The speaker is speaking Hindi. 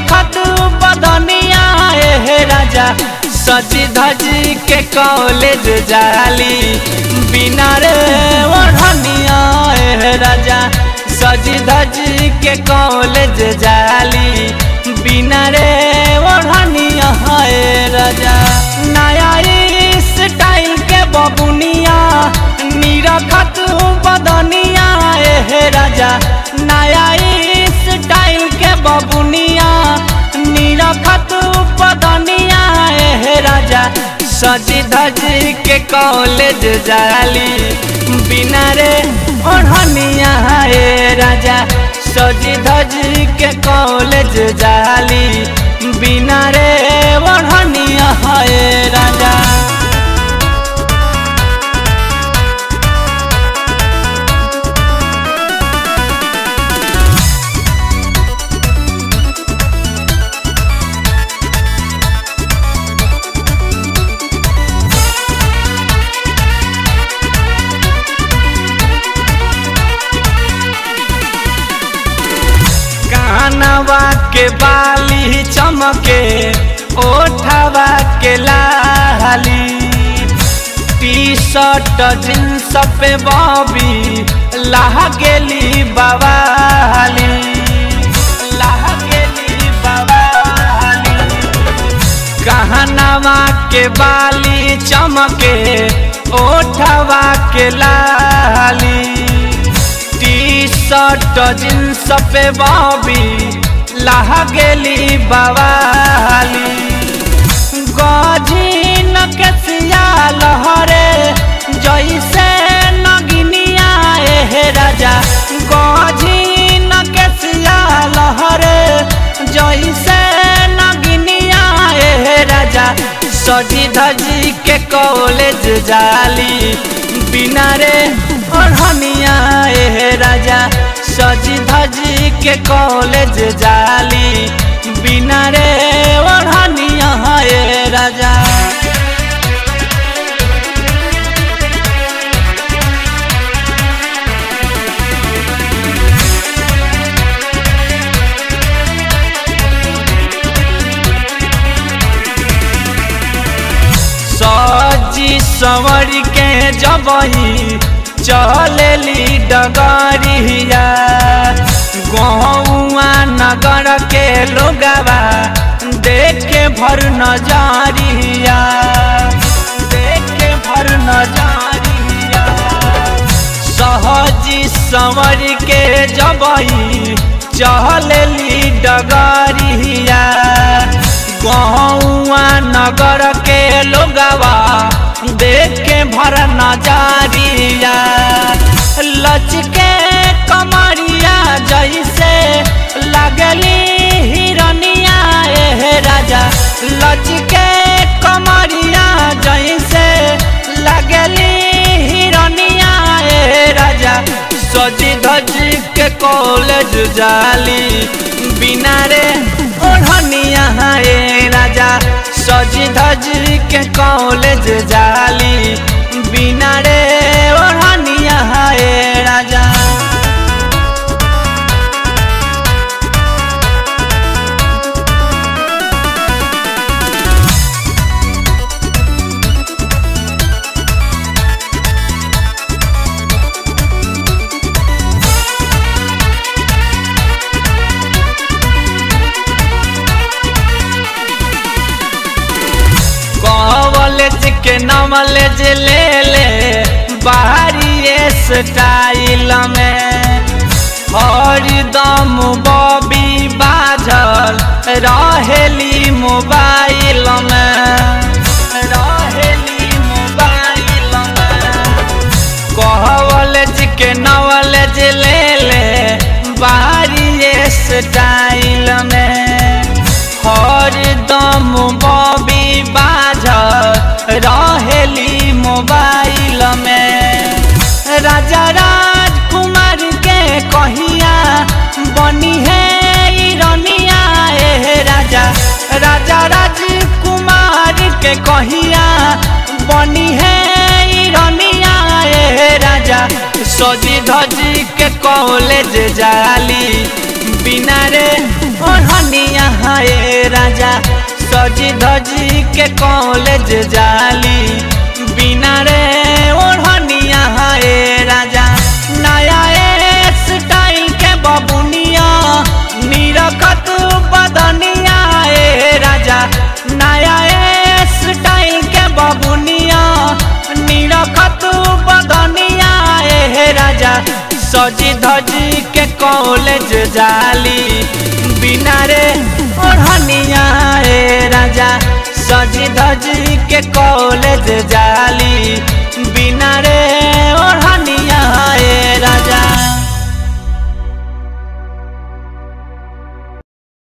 निरखत बदनिया हे राजा सजी धजी के कॉलेज जाली। बिना रे ओढ़निया हे राजा सजी धजी के कॉलेज जाली। बिना रे ओढ़निया हे राजा। नया स्टाइल के बबुनिया निरखत बदनिया हे राजा। नया स्टाइल के बबुनिया निरखत बदनिया हे राजा। सजी धजी के कॉलेज जाली। बिना रे ओढ़निया हे राजा। सजी धजी के कॉलेज जाली। बिना रे ओढ़निया हे राजा। कानवा के बाली चमके ओठवा के लाली। टी शर्ट जींस पे बॉबी बवाली। लागेली बवाली। कहनवा के बाली चमके ओठवा के लाली। टी शर्ट जींस पे बॉबी लागेली बवाली। गजीन के सिया लहरे, जैसे नगिनिया हे राजा। गजीन के सिया लहरे, जैसे नगिनिया हे राजा। सजी धजी के कॉलेज जाली, बिना रे ओढ़निया हे राजा। सजी धजी के कॉलेज जाली बिना रे ओढ़निया राजा। सजी सवर के जबही चलेली डगरिया गहुआ नगर के लोगवा देखे भर नज़रिया देखे भर नज़रिया सहजी सवर के जबही चलेली डगरिया गहुआ नगर के लोगवा देख के भर नजारिया लचके कमरिया जैसे लगली हिरनिया राजा। धज के कॉलेज जाली, बिना रे ओढ़निया राजा। सजी धज के कॉलेज जाली के नॉलेज ले ले बाहरी स्टाइल में। हरदम बॉबी बाझल रहेली मोबाइल में। रहेली मोबाइल में। के ले ले बाहरी स्टाइल बनी है रनिया ए राजा। सजी धजी के कॉलेज जाली। बिना रे ओढ़निया है राजा। सजी धजी के कॉलेज जाली। बिना रे ओढ़निया है राजा। सजी धजी के कॉलेज जाली बिना रे ओढ़निया राजा सजी धजी के कॉलेज जाली बिना रे